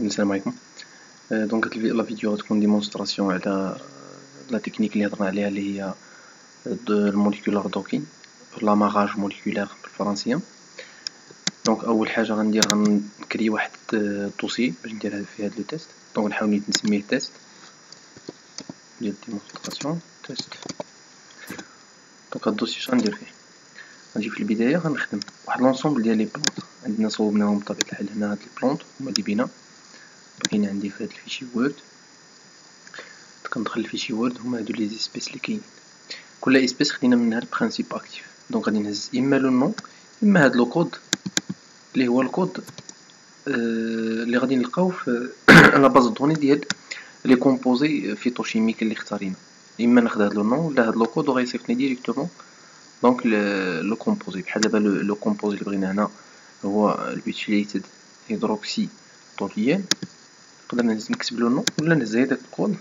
السلام عليكم donc هاد la vidéo غتكون démonstration على la technique لي هضرنا عليها لي هي ال molecular docking l'amarrage moléculaire بالفرنسية donc أول حاجة غندير غنكري واحد ال dossier باش ندير فيه هاد le test donc نحاول نسميه test ديال démonstration test donc هاد ال dossier اش غندير فيه؟ غنجي في البداية غنخدم واحد l'ensemble ديال les plantes عندنا صوبناهم بطبيعة الحال هنا هاد les plantes هما لي بينا. باقيين عندي في هاد ال fichier Word كندخل ال fichier Word هما هادو les espèces لي كاينين. كل espèce خدينا منها ال principe actif. donc غادي نهز إما le nom إما هاد le code اللي هو الكود اللي غادي نلقاو في la base de données ديال les composés phytochimiques اللي اختارينا. إما ناخد هاد le nom ولا هاد le code وغيصيفطني directement. donc le composé. بحال دابا le composé اللي بغينا هنا هو ال butylated hydroxytoluene نقدر نكتب le nom ولا نهز هداك الكود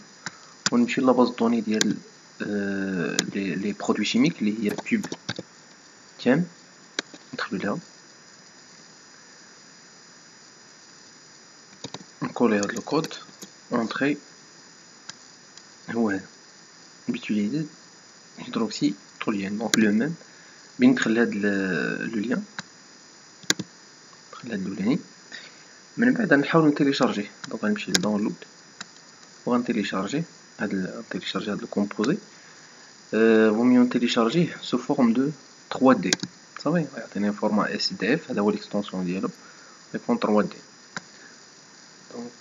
ونمشي la base de données ديال les produits chimiques اللي هي PubChem ندخلو ليها نكولي هاد ال code entrée هو هذا. butylated hydroxytoluene. donc ou même bien ندخل هاد le lien. ندخل هاد الاولاني من بعد غنحاول نتيليشارجيه donc غنمشي ل download وغنتيليشارجيه هاد نتيليشارجي هاد ال composé. vaut mieux نتيليشارجيه sous forme de 3D صافي يعطيني format SDF هذا هو l'extension ديالو. يكون 3D donc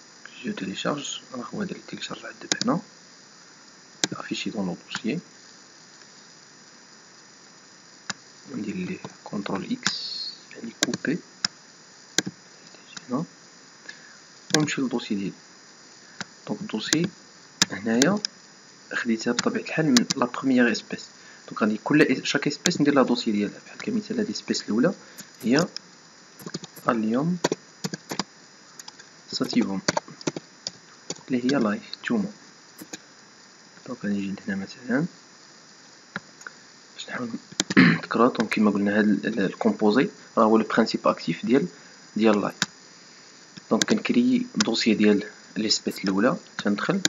je télécharge هو هذا اللي téléchargé دابا هنا affiché dans le dossier ندير ليه contrôle X يعني copier هنا ونمشي لل dossier ديالي. donc ال dossier هنايا خديتها بطبيعة الحال من la première espèce donc غادي كل chaque espèce ندير لها dossier ديالها. بحال كمثال هاد espèce الأولى هي Allium sativum اللي هي l'ail تومة donc غادي نجي لهنا مثلا. باش نحاول نذكرها donc كيما قلنا هاد ال composé راه هو le principe actif ديال ديال l'ail donc كنكري dossier ديال l'espèce الأولى تندخل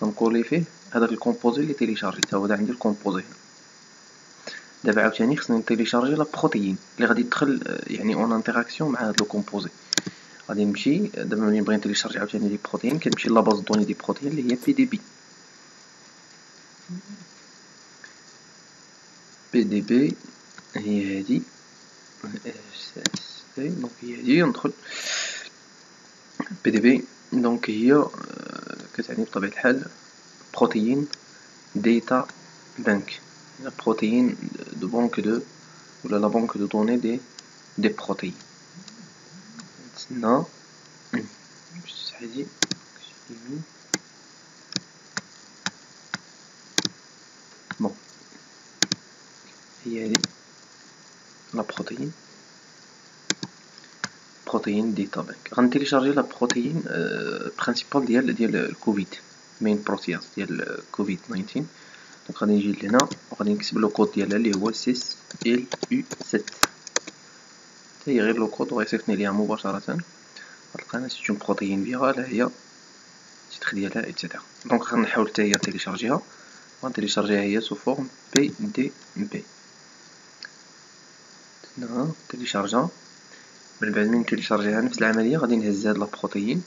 تنكولي فيه هذاك ال composé اللي تيليشارجيت هو عندي ال composé. دابا عاوتاني خصني نتيليشارجي la protéine اللي غادي تدخل يعني en interaction مع هاد le composé. غادي نمشي دابا ملي نبغي نتيليشارجي عاوتاني les protéines كنمشي la base données des protéines اللي هي بي دي بي بي دي بي هي هادي donc هي هادي ندخل. PDB donc هي كتعني بطبيعة الحال Protein Data Bank protéine de banque de ولا la banque de données des des protéines نتسنى باش هادي bon هي هادي la protéine Protein Data Bank غنتيليشارجي la protéine principale ديال ديال الكوفيد main protease ديال كوفيد 19 donc غادي نجي لهنا وغادي نكتب le code ديالها اللي هو 6 LU 7 هي غير le code وغيصيفطني ليها مباشرة غتلقى c'est une protéine virale هي ال titre ديالها et cetera donc غنحاول حتى هي نتيليشارجيها غنتيليشارجيها هي sous forme PDB هنا تيليشارجا من بعد من تيليشارجيها نفس العملية غادي نهز هاد la protéine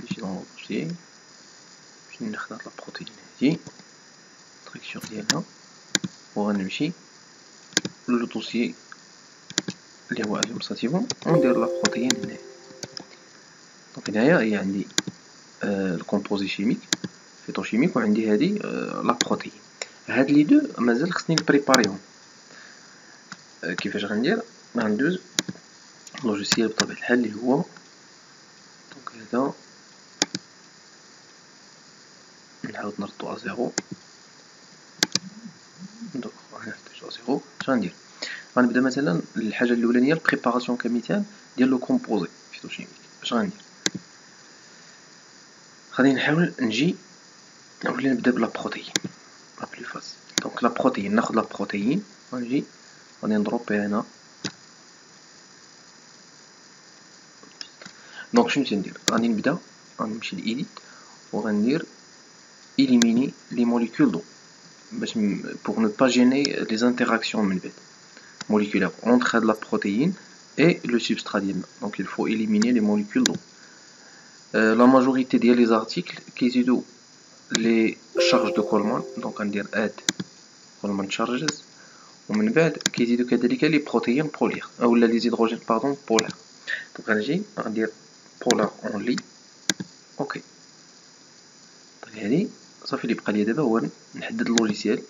نمشي دون باش ناخد هاد la protéine هادي. interaction ديالها. وغنمشي le dossier اللي هو ادمنستراتيفون وندير la protéine هنايا donc هنايا هي عندي ال composé chimique phytochimique وعندي هادي la protéine هاد les deux مازال خصني نبريباريهم. كيفاش غندير؟ غندوز logiciel بطبيعة الحال اللي هو donc هذا نعاود نردو à zéro donc نحتاجو ا اش غندير غنبدا مثلا الحاجة الأولانية ال préparation كمثال ديال le composé phytochimique اش غندير غادي نحاول نجي نولي نبدا ب la protéine la plus facile donc la protéine ناخد la protéine غنجي غادي نضروبي هنا donc شنو تندير غادي نبدا غنمشي ل Edit وغندير éliminer les molécules d'eau باش pour ne pas gêner les interactions من بعد moléculaire entre la protéine et le substrat ديالنا donc il faut éliminer les molécules d'eau. Euh, la majorité ديال les articles كيزيدو les charges de Kollman donc غندير add Kollman charges ومن بعد كيزيدو كذلك les protéines polaires اولا les hydrogènes pardon polaires donc غنجي غندير polar only OK طيب هادي صافي اللي بقى لي دابا هو نحدد ال logiciel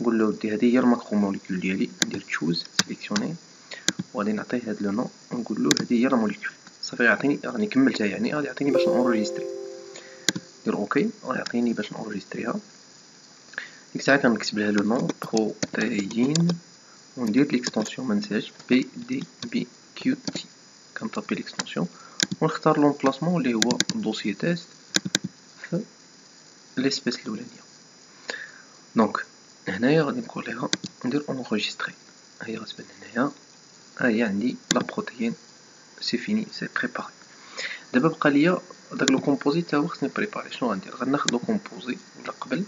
نقول له ودي هذه هي ال macro molécule ديالي ندير choose sélectionner وغادي نعطيه هاد le nom ونقول له هذه هي la molécule. صافي يعطيني راني كملتها يعني غادي يعطيني باش نونجستري ندير OK غادي يعطيني باش نونجستريها ديك الساعة كنكتب لها le nom protéine وندير l'extension منساش بي دي بي كيو تي كنطابي l'extension ونختار l'emplacement اللي هو dossier test في l'espèce الأولانية. donc هنايا غادي نقول ليها ندير enregistrer هي غتبان هنايا. ها هي عندي la protéine c'est fini c'est préparé دابا بقى ليا داك le composé تا هو خصني préparer شنو غندير؟ غناخد le composé ولا قبل.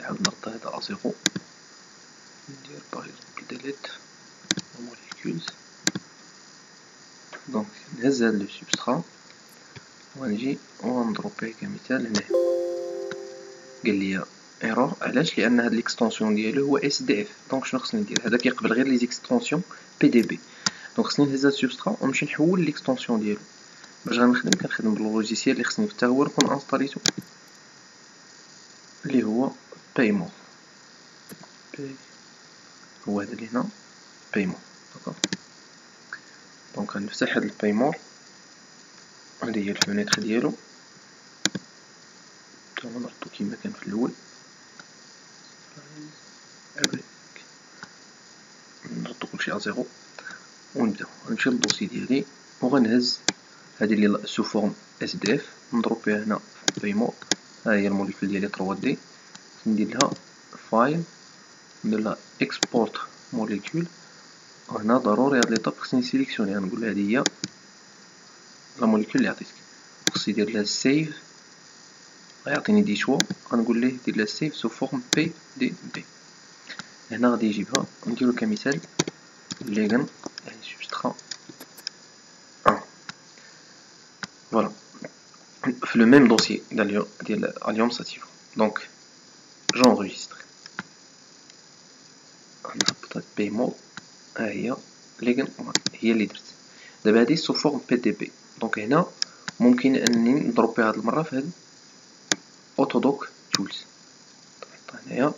نعاود نرد هذا à zéro ندير par exemple delete molecules donc نهز هاد le substrat وغنجي وغنضروبيه كمثال هنايا قال لي error علاش؟ لأن هاد l'extension ديالو هو SDF donc شنو خصني ندير؟ هذا كيقبل غير les extensions PDB donc خصني نهز هاد ال substrat ونمشي نحول l'extension ديالو. باش غنخدم كنخدم بال logiciel اللي خصني حتى هو نكون انستاليتو اللي هو PyMOL بي هو هذا اللي هنا PyMOL d'accord donc غنفتح هاد ال PyMOL هادي هي ال fenêtre ديالو. هو نردو كيما كان في الأول. نردو كلشي à zéro ونبداو. غنمشي لل dossier ديالي وغنهز هادي اللي sous forme SDF نضرب هنا في ال PyMOL ها هي ال molécule ديالي 3 D ندير لها File ندير لها Export Molecule وهنا ضروري هاد l'étape خصني نسيليكسيوني غنقول لها هادي هي la molécule اللي عطيتك خصني ندير لها Save غيعطيني des choix غنقول ليه دير لها Save sous forme PDB هنا غادي يجيبها. نديرو كمثال. ligand. يعني substrat et voilà في le même dossier ديال ديال Allium sativum donc j'enregistre نهبط هاد PyMOL ها هي ligand هي اللي درت. دابا هادي sous forme PDB donc هنا ممكن انني نضرب هاد المرة في هاد AutoDock Tools نحط هنايا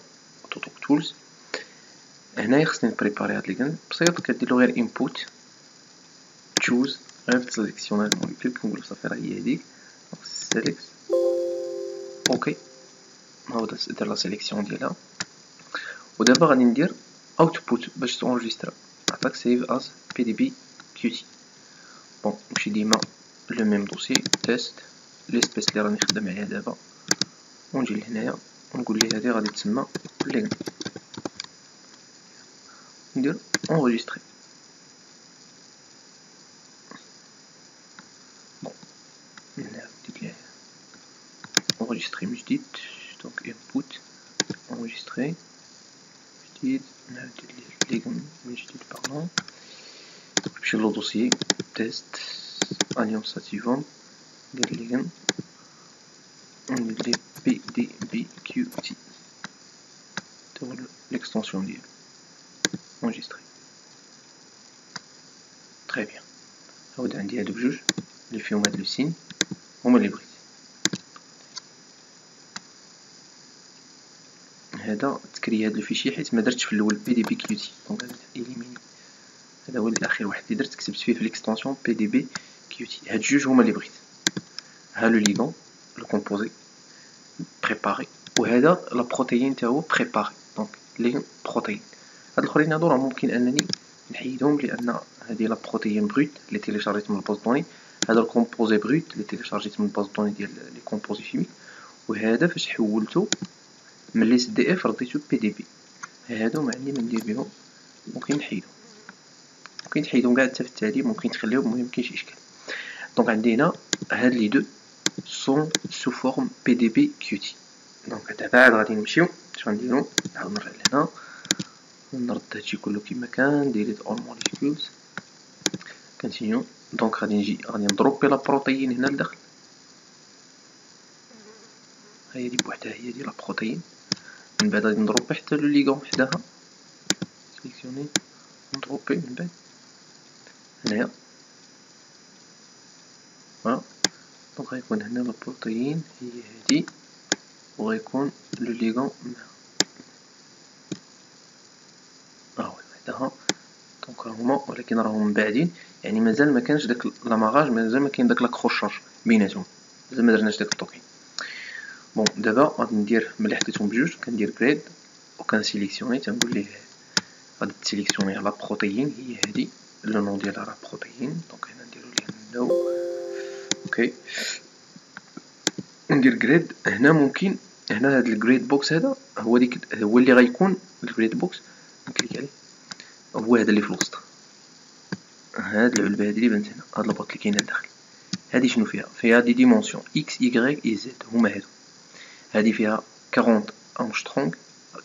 AutoDock Tools هنايا خصني نبريباري هاد ligand بسيط كديرلو غير input choose غير تسليكسيوني ال molécule كنقولو صافي؟ راه هي هاديك. select OK هاو دار la sélection ديالها. ودابا غادي ندير output باش تونجسترا عطاك save as PDBQT bon نمشي ديما le même dossier test l'espace اللي راني خدام عليها دابا ونجي لهنايا ونقول ليه هادي غادي تسمى ligand ندير enregistrer bon نعاود ديك ليه enregistrer من جديد donc input enregistrer جديد نعاود ندير ليه من جديد pardon نمشي لو دوسيي تيست اليوم ساتيفون ندير ليغن وندير ليه بي دي بي كيو تي تا هو ليكستونسيون ديالو enregistré تري بيان هاود عندي هادو بجوج اللي فيهم هاد لو سين هما اللي بغيت هذا تكري هاد الفيشي حيت ما درتش في الأول بي دي بي كيوتي دونك éliminer. هذا هو الأخير واحد اللي درت كتبت فيه في l'extension PDBQT هاد جوج هما اللي بغيت. ها le ligand le composé préparé. وهذا la protéine تا هو préparé. donc ligand protéine. هاد الأخرين هادو راه ممكن أنني نحيدهم لأن هادي la protéine brute اللي تيليشارجيت من ال base de données. هذا ال composé brut اللي تيليشارجيت من ال base de données ديال les composés chimiques وهذا فاش حولته من l'SDF رديتو PDB. هادو ما عندي ما ندير بهم ممكن نحيدو. ممكن تحيدهم كاع حتى في التالي ممكن تخليهم المهم مكاينش إشكال. donc عندي هنا هاد les deux sont sous forme PDBQT donc دابا عاد غادي نمشيو. اش غنديرو نعاود نرجع لهنا. نرد هادشي كله كيما كان delete all molecules continue donc غادي نجي غادي ندروبي la protéine هنا لداخل. هي دي بوحدها هي دي la protéine من بعد غادي ندروبي حتى le ligand وحدها سيليكسيوني. ندروبي من بعد. هنايا. voilà donc غيكون هنا la protéine هي هادي. وغيكون le ligand ها هو وحدها donc هما. ولكن راهم بعدين. يعني مازال ما كانش داك l'amarrage مازال ما كاين داك l'accrochage بيناتهم. مازال ما درناش داك ال docking bon دابا غادي ندير ملي حطيتهم بجوج كندير grid وكنسيليكسيوني تنقول ليه غادي تسيليكسيوني la protéine هي هادي le nom ديالها راه protéine donc هنا نديرو ليه no OK ندير grid هنا ممكن هنا هاد ال grid box هذا هو ديك هو اللي غيكون ال grid box نكليك عليه هو هذا اللي في الوسط هاد العلبة هادي اللي بانت هنا هاد ال boîte اللي كاينة لداخل هادي شنو فيها فيها des dimensions x y et z هما هادو هادي فيها 40 angström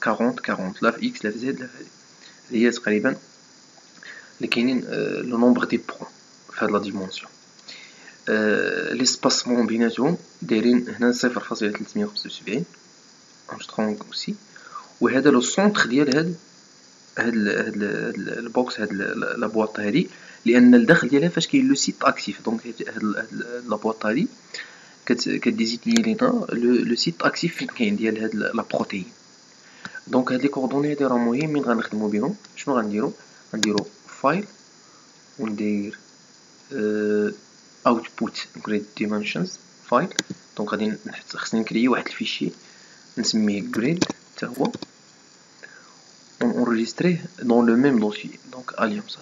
40 40 لا في إكس لا في زد لا في هادي هي تقريبا اللي كاينين le nombre de points في هاد la dimension l'espacement بيناتهم دايرين هنا صفر فاصلة تلتمية وخمسة وسبعين angström aussi وهذا le centre ديال هاد هاد هاد ال box هاد la boîte هادي لأن الداخل ديالها فاش كاين le site actif donc هاد la boîte هادي كديزيتي لينا le site actif فين كاين ديال هاد la protéine donc هاد les coordonnées هادي راه مهمين غنخدمو بهم شنو غنديرو غنديرو file وندير output grid dimensions file donc غادي خصني نكري واحد ال fichier نسميه grid حتى هو enregistré dans le même dossier, donc Alliance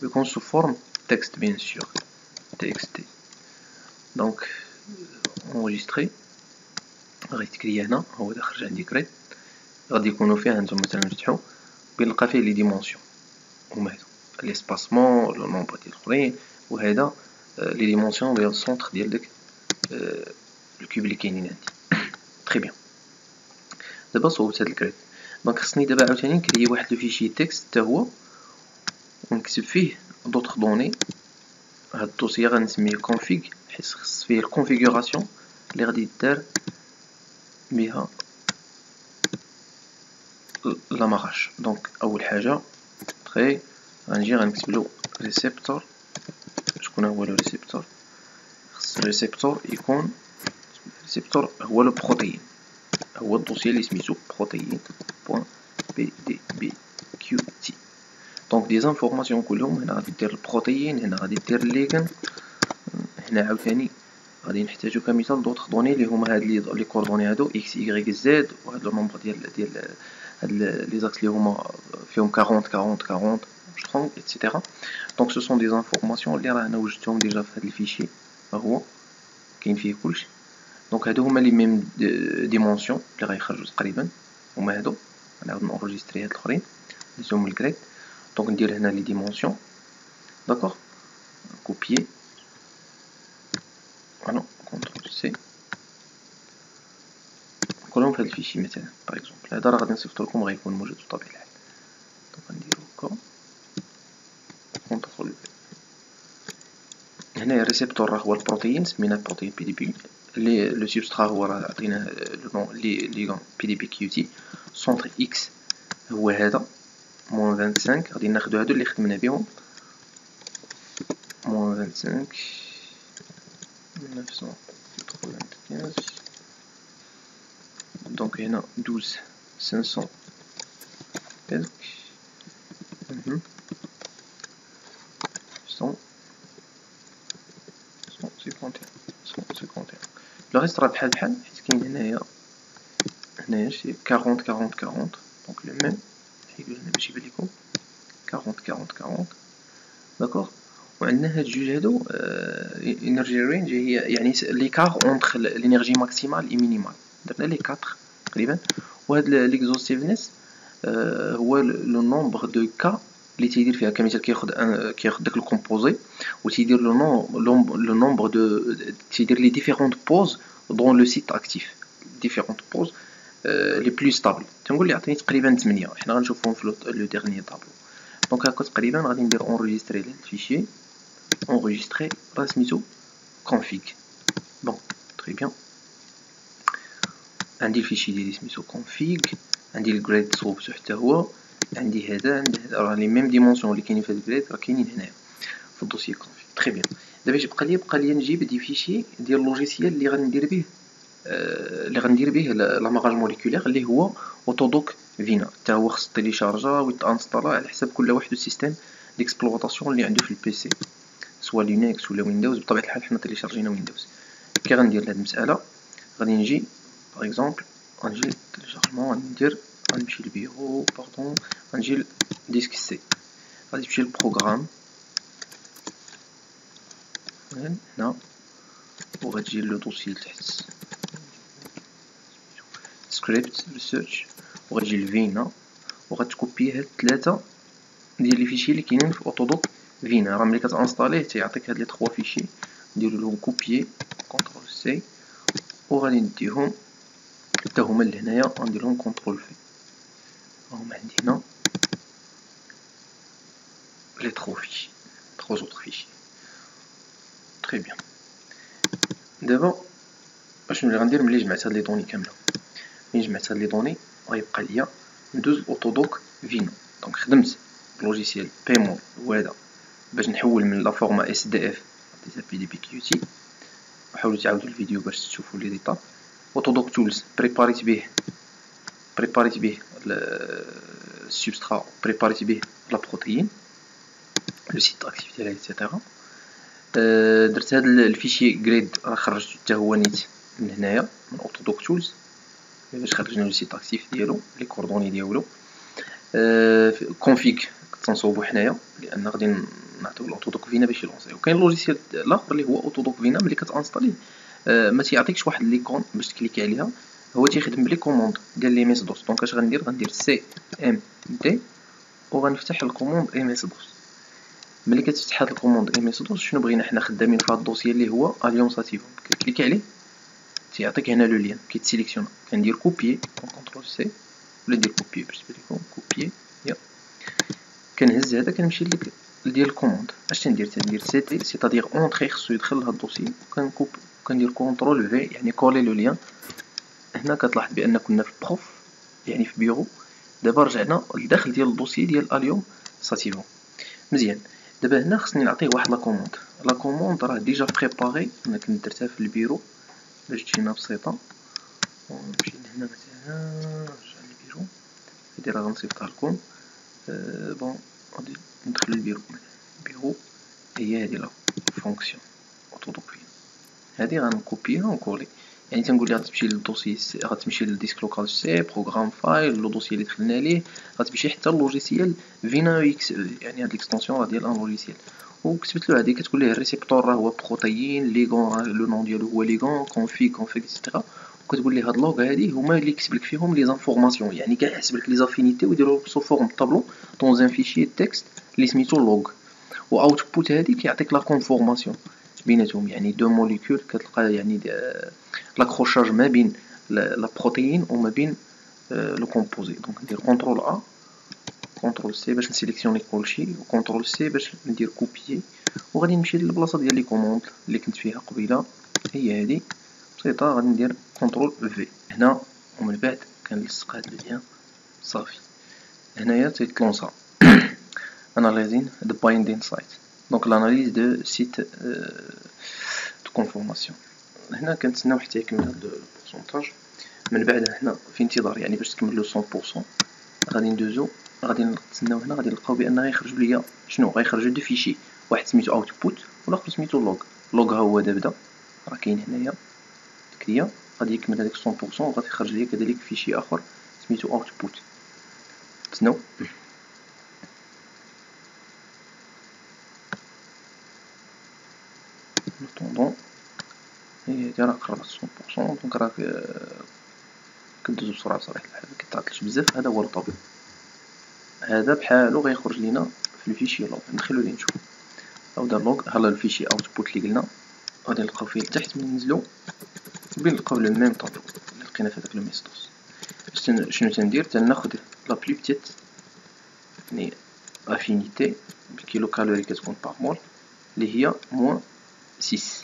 Le qu'on sous forme texte bien sûr, txt. Donc enregistré, غيتكري هنا هو دا خرج عندي grid. غادي يكونوا فيه هانتوما مثلا نفتحو بنلقى فيه les dimensions. هما هادو. l'espacement le nombre ديال الاخرين وهذا les dimensions ديال ال centre ديال داك ال cube اللي كاينين عندي très bien دابا صوبت هاد ال grid. donc خصني دابا عاوتاني نكري واحد le fichier texte حتى هو ونكتب فيه d'autres données. هاد ال dossier غنسميه config حيت خص فيه ال configuration اللي غادي دار بها l'amarrage donc أول حاجة très غنجي غنكتب له receptor شكون هو le receptor خص ال receptor يكون receptor هو le protéine هو ال dossier اللي سميتو protéine point PDB donc des informations كلهم هنا غادي دير البروتين هنا غادي دير ال ligand هنا عاوتاني غادي نحتاجو كمثال d'autres données اللي هما هاد les coordonnées هادو إكس اي زد وهاد le nombre ديال ديال هاد les axes اللي هما فيهم 40 40 40 centre et cetera donc ce sont des informations اللي راه أنا وجدتهم déjà في هاد ال fichier ها هو كاين فيه كلشي donc هادو هما les mêmes dimensions اللي غيخرجو تقريبا هما هادو نعاود ن enregistrer هاد الاخرين نديزهم ال grid donc ندير هنا les dimensions d'accord copier voilà contrôle C كلهم في هاد ال fichier مثلا par exemple هذا راه غادي نصيفطو غيكون موجود بطبيعة الحال donc نديرو هكا contrôle هنايا ال récepteur راه هو البروتين سميناه protéine PDBQT le substrat هو راه عطيناه لو نون لي ليغون بي دي بي كيو تي سونتر إكس هو هذا moins 25 غادي ناخدو هادو اللي خدمنا بهم moins 25 995 donc هنا 12 500 كذاك 100 151 151 le reste راه بحال بحال حيت كاين هنايا هنايا شي 40 40 40 donc le même نحيدو هنا باش يبان لكم 40 40 40 d'accord وعندنا هاد جوج هادو energy range هي يعني l'écart entre l'énergie maximale et minimale درنا les 4 تقريبا وهاد l'exhaustiveness هو le nombre de cas اللي تيدير فيها كمثال كياخد كياخد داك ال composé و تيدير le nom le nombre de تيدير les différentes poses dans le site actif différentes poses les plus stables تنقول لي عطيني تقريبا 8 حنا غنشوفهم في le dernier tableau donc هاكا تقريبا غادي ندير enregistrer لهاد ال fichier enregistrer راه سميتو config. bon très bien عندي ال fichier ديالي سميتو config. عندي ال grid صوبتو حتى هو عندي هذا عندي هذا. راه les mêmes dimensions اللي كاينين في هاد ال grid راه كاينين هنايا في ال dossier config. très bien دابا اش بقى لي بقى لي نجيب des fichiers ديال ال logiciel اللي غندير به. اللي غندير به l'amarrage moléculaire اللي هو AutoDock Vina حتى هو خص تيليشارجا ويتانستالا على حساب كل واحد ال système d'exploitation اللي عنده في ال PC soit Linux ولا Windows بطبيعة الحال حنا تيليشارجينا Windows. كي غندير لهاد المسألة غادي نجي par exemple غنجي téléchargement غندير غنمشي لل bureau pardon غنجي ل disque C غادي تمشي لل programme. هنا. وغتجي le dossier لتحت Scripps Research وغتجي ل Vina وغتكوبي هاد الثلاثة ديال les fichiers اللي كاينين في AutoDock Vina راه ملي كتانستاليه تيعطيك هاد les trois fichiers نديرو لهم copier contrôle C وغادي نديهم حتى هما لهنايا غندير لهم contrôle V هما عندي هنا les trois fichiers trois autres fichiers très bien دابا اشنو اللي غندير ملي جمعت هاد les données كامله ملي جمعت هاد les données غيبقى ليا ندوز ل AutoDock Vina. donc خدمت ب logiciel PyMOL هذا باش نحول من لا فورما إس دي إف دي بي دي بي كيو تي وحاولوا تعاودوا الفيديو باش تشوفوا les étapes AutoDock Tools بريباريت به بريباريت به ال substrat بريباريت به la protéine le site actif ديالها et cetera درت هاد ال fichier grid راه خرجت حتى هو نيت من هنايا من AutoDock Tools. باش خرجنا le site actif ديالو les coordonnées ديالو. config تنصوبو حنايا لأن غادي نعطيو ل AutoDock Vina باش يلونسي. وكاين logiciel الآخر اللي هو AutoDock Vina ملي كتانستاليه ما تيعطيكش واحد l'icône باش تكليكي عليها. هو تيخدم ب les commandes ديال les MS-DOS donc اش غندير؟ غندير C ام دي وغنفتح الكوموند ام اس دوس ملي كتفتح هاد الكوموند ام اس دوس شنو بغينا حنا خدامين في هاد الدوسي اللي هو اليوم ساتيفو كتكليكي عليه؟ تيعطيك هنا لو لين كيتسيليكسيون كندير كوبيي كونترول سي ولا ندير كوبيي باش تبان لكم يا كنهز هذا كنمشي لديك ديال الكوموند اش تندير تندير سي تي سيتادير اونطري خصو يدخل لهاد الدوسي كنكوب كندير كونترول في يعني كولي لو ليان هنا كتلاحظ بان كنا في prof يعني في بيرو دابا رجعنا لداخل ديال ال dossier ديال اليوم ساتيفون مزيان دابا هنا خصني نعطيه واحد la commande la commande راه déjà préparée أنا كنت درتها في البيرو باش تجينا بسيطه ونمشي لهنا مثلا نرجع للبيرو هادي راه غنصيفطها لكم أه bon غادي ندخل لل bureau bureau هي هادي la fonction AutoDock هادي غنكوبيها ونكولي يعني تنقول لها غتمشي لل dossier غتمشي لل disque local C Program Files le dossier اللي دخلنا ليه. غتمشي حتى ال logiciel Vina exe يعني هاد l'extension راه ديال un logiciel. وكتبت له هادي كتقول ليه ال récepteur راه هو protéine ligand le nom ديالو هو ligand config config et cetera وكتقول ليه هاد log هادي هما اللي يكتب لك فيهم les informations يعني كاع يحسب لك les affinités ويديرو sous forme tableau dans un fichier texte اللي سميتو log. و output هادي كيعطيك la conformation بيناتهم يعني deux molécules كتلقى يعني l'accrochage ما بين la protéine وما بين le composé donc ندير contrôle A contrôle C باش ن sélectionner كلشي و contrôle C باش ندير copier وغادي نمشي للبلاصه ديال les commandes اللي كنت فيها قبيله هي هادي بسيطه غادي ندير contrôle V هنا ومن بعد كنلصق هاد ال lien صافي هنايا تيتلونسا analyzing the binding site donc l'analyse du site de conformation هنا كنتسناو حتى يكمل هاد ال pourcentage من بعد هنا في انتظار يعني باش تكملو 100% غادي ندوزو غادي نتسناو هنا غادي نلقاو بان غيخرجوا ليا. شنو؟ غيخرجوا deux fichiers. واحد سميتو output والاخر سميتو log log ها هو دا بدا راه كاين هنايا. ديك هي. غادي يكمل هذاك 100% وغادي يخرج ليا كذلك fichier آخر. سميتو output تسناو؟ attendons هي هادي راه قربت 100% donc راه كدوزو بسرعة صراحة الحال مكيتعطلش بزاف هذا هو الطبيب هذا بحالو غيخرج لينا في ال fichier log ندخلو ليه نشوف. أو دار log ها ال fichier output اللي قلنا. غادي نلقاو فيه لتحت من ننزلو بين نلقاو le même tableau اللي لقينا في هداك لو ميستوس. شنو تندير؟ تناخد la plus petite يعني affinité بال kilocalories كتكون par mole اللي هي moins six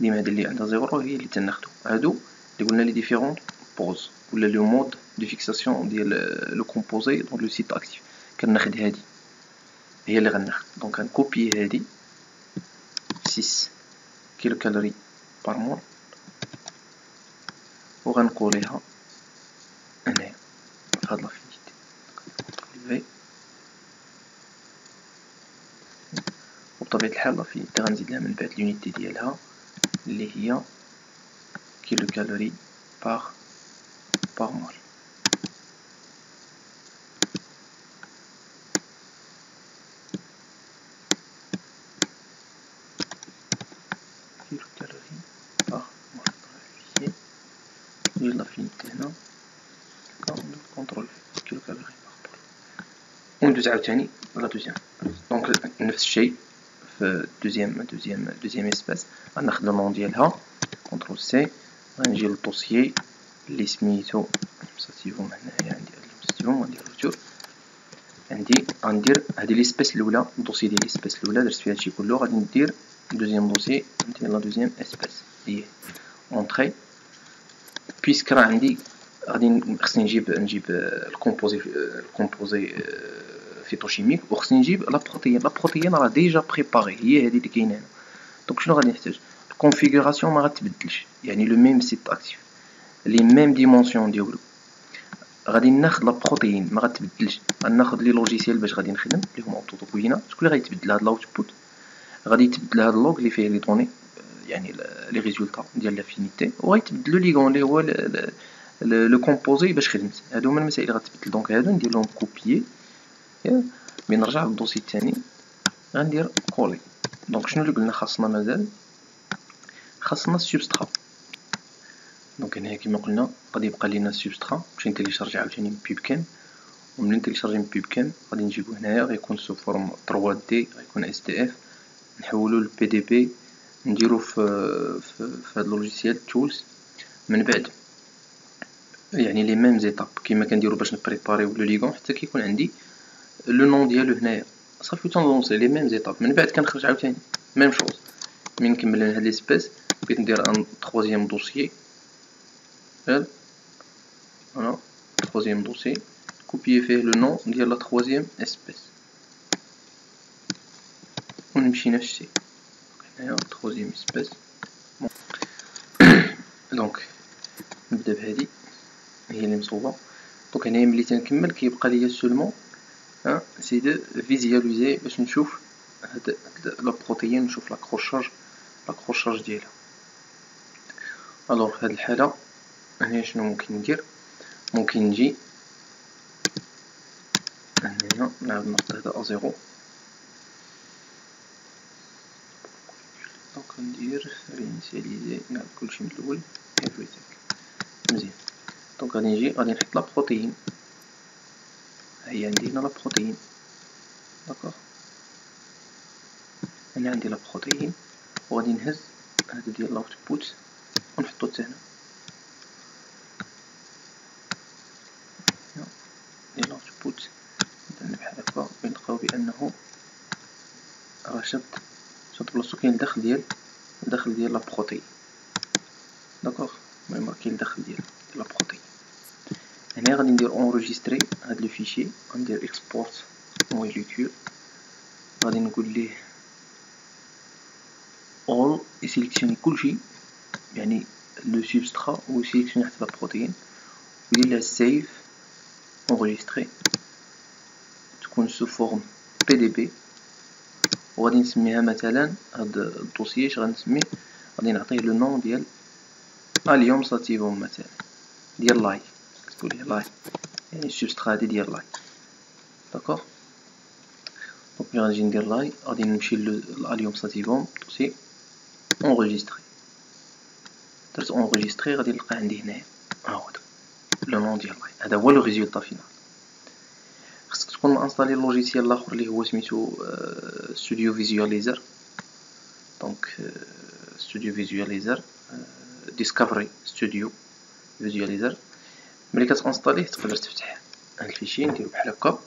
ديما هاد اللي عندها zéro هي اللي تناخدو. هادو اللي قلنا les différentes poses ولا le mode de fixation ديال le composé dans le site actif كناخد هادي هي اللي غناخد donc غنكوبيي هادي 6 kilocalories par mole وغنكوليها هنايا في هاد l'affinité في وبطبيعة الحال l'affinité غنزيد لها من بعد l'unité ديالها اللي هي kilocalories par par mole kilocalories par mole ندير l'affinité هنا contrôle kilocalories par mole وندوز عاوتاني la deuxième donc نفس الشيء في deuxième deuxième deuxième espèce غناخد le nom ديالها contrôle C غنجي لل dossier اللي سميتو sativum هنايا عندي sativum غندير retour عندي غندير هادي l'espèce الأولى ال dossier ديال l'espèce الأولى درت فيها هادشي كله غادي ندير deuxième dossier ندير la deuxième espèce. هي entrée puisque راه عندي غادي خصني نجيب نجيب ال composé ال composé phytochimique وخصني نجيب la protéine. la protéine راه déjà préparée هي هادي اللي كاينة هنا. donc شنو غادي نحتاج؟ ال configuration ما غتبدلش. يعني le même site actif les mêmes dimensions ديالو. غادي ناخد la protéine ما غتبدلش غناخد les logiciels باش غادي نخدم اللي هما AutoDock Vina شكون اللي غيتبدل هاد ال output غادي يتبدل هاد ال log اللي فيه les données يعني les résultats ديال l'affinité وغيتبدل le ligand اللي هو le composé باش خدمت. هادو هما المسائل اللي غتبدل donc هادو ندير لهم copier ملي نرجع للدوسي الثاني غندير coller donc شنو اللي قلنا؟ خاصنا مازال خاصنا ال substrat donc هنايا كيما قلنا غادي يبقى لينا ال substrat باش نتيليشارجي عاوتاني من PubChem وملي نتيليشارجي من PubChem غادي نجيبو هنايا غيكون sous forme 3 D غيكون SDF نحولو ل PDB نديرو في في, هاد ال logiciel Tools من بعد يعني les mêmes étapes كيما كنديرو باش نبريباريو le ligand حتى كيكون عندي le nom ديالو هنايا. صافي تنلونسي les mêmes étapes. من بعد كنخرج عاوتاني même chose من نكمل هاد l'espèce بغيت ندير un troisième dossier voilà troisième dossier copier فيه le nom ديال la troisième espèce ونمشي نفس الشيء هنايا troisième espèce donc نبدأ بهادي هي اللي مصوبة. donc هنايا ملي تنكمل كيبقى ليا seulement c'est de visualiser باش نشوف هاد la protéine نشوف l'accrochage l'accrochage ديالها. alors في هاد الحالة. هنايا شنو ممكن ندير ممكن نجي هنايا نعاود نحط هدا à zéro donc ندير réinitialiser نعاود كلشي من الأول. Everything. مزيان. donc غادي نجي غادي نحط la protéine هي عندي هنا la protéine d'accord أنا عندي la protéine وغادي نهز هذا ديال ال output ونحطو حتى هنا ديال ال output نبدا بحال هكا ونلقاو بانه راه شد شد بلاصتو كاين الداخل ديال الداخل ديال la protéine d'accord المهم كاين الداخل ديال la protéine هنا غادي ندير enregistrer هاد le fichier غندير export molecule غادي نقول ليه اول يسيليكسيوني كلشي يعني le substrat و يسيليكسيوني حتى la protéine ويدير لها save enregistrer تكون sous forme PDB وغادي نسميها مثلا هاد ال dossier ي اش غنسميه غادي نعطيه le nom ديال Allium sativum مثلا ديال l'ail تقول لي l'ail يعني ال substrat هادي ديال l'ail. d'accord donc ملي غنجي ندير l'ail غادي نمشي لل Allium sativum dossier enregistrer درت enregistrer غادي نلقى عندي هنايا ها هو le nom ديال لاي. هذا هو le résultat final. تكون م installer ال logiciel الآخر اللي هو سميتو Studio Visualizer donc Studio Visualizer Discovery Studio Visualizer ملي كت installer يه تقدر تفتح هاد ال fichier نديرو بحال هكا.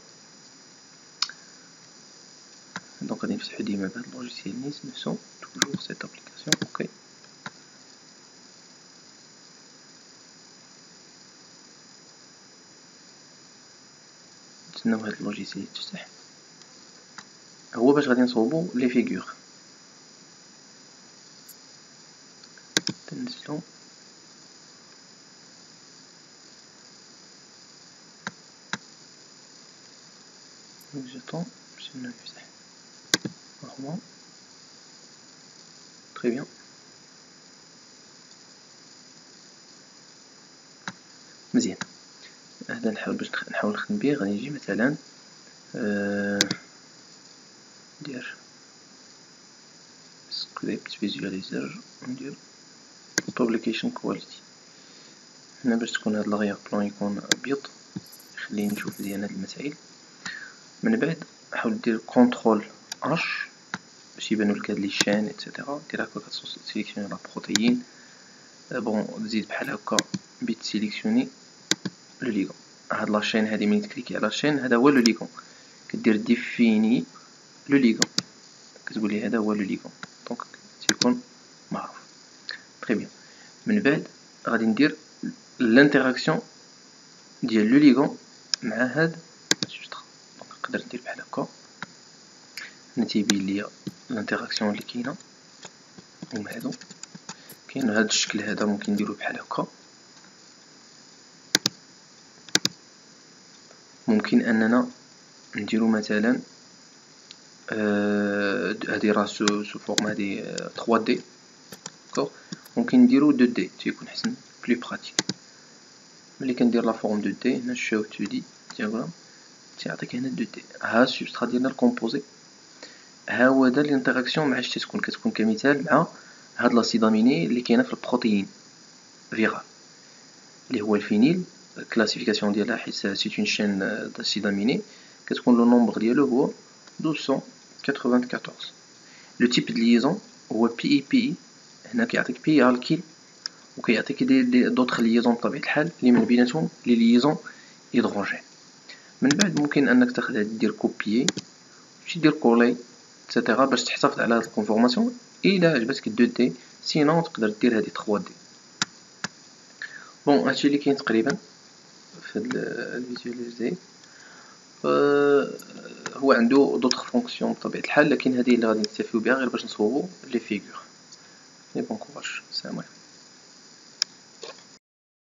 donc غادي نفتحو ديما بهاد ال logiciel نيس نفسو toujours cette application OK نتسناو هاد ال logiciel يتفتح هو باش غادي نصوبو les figures. تنزلو جيتون نستناو يفتح ها هو très bien مزيان هذا نحاول باش نحاول نخدم بيه غادي نجي مثلا آه ندير script visualizer وندير publication quality. هنا باش تكون هاد l'arrière-plan يكون أبيض خليني نشوف مزيان هاد المسائل. من بعد حاول دير Ctrl H باش يبانو لك هاد les chaînes et cetera دير هكا كت sélectionner la protéine bon تزيد بحال هكا بيت sélectionner le ligand هاد la chaîne هادي ملي ت cliquer على la chaîne هذا هو le ligand. كدير définir le ligand. كتقولي هذا هو le ligand. donc تيكون معروف. très bien من بعد غادي ندير l'interaction ديال le ligand مع هاد ال substrat نقدر ندير بحال هكا. هنا تيبين ليا l'interaction اللي كاينة. هما هادو. كاين هاد الشكل هذا ممكن نديرو بحال هكا. ممكن أننا نديرو مثلا آه هادي راه sous sous forme هادي 3 D d'accord ممكن نديرو 2 D تيكون حسن plus pratique ملي كندير la forme 2 D هنا show 2 D diagram تيعطيك هنا 2 دي ها السبسترا ديالنا الكومبوزي. ها هو دا الانتراكسيون مع اش تتكون كتكون كمثال مع هاد لاسيداميني اللي كاينة في البروتيين فيغال اللي هو الفينيل الكلاسيفيكاسيون ديالها حيت سي اون شين داسيد اميني كتكون لو نومبر ديالو هو 1294 لو تيب د ليزون هو بي اي بي هنا كيعطيك بي الكيل وكيعطيك دي, دي دوطخ ليزون بطبيعة الحال. اللي من بيناتهم لي ليزون hydrogène من بعد ممكن أنك تاخد دير copier تمشي دير coller et cetera باش تحتفظ على هاد ال conformation الا عجبتك deux D sinon تقدر دير هادي 3 D bon هادشي اللي كاين تقريبا. في ال visualiser هو عنده d'autres fonctions بطبيعة الحال لكن هذه اللي غادي نكتفيو بها غير باش نصوبو les figures et bon courage السلام عليكم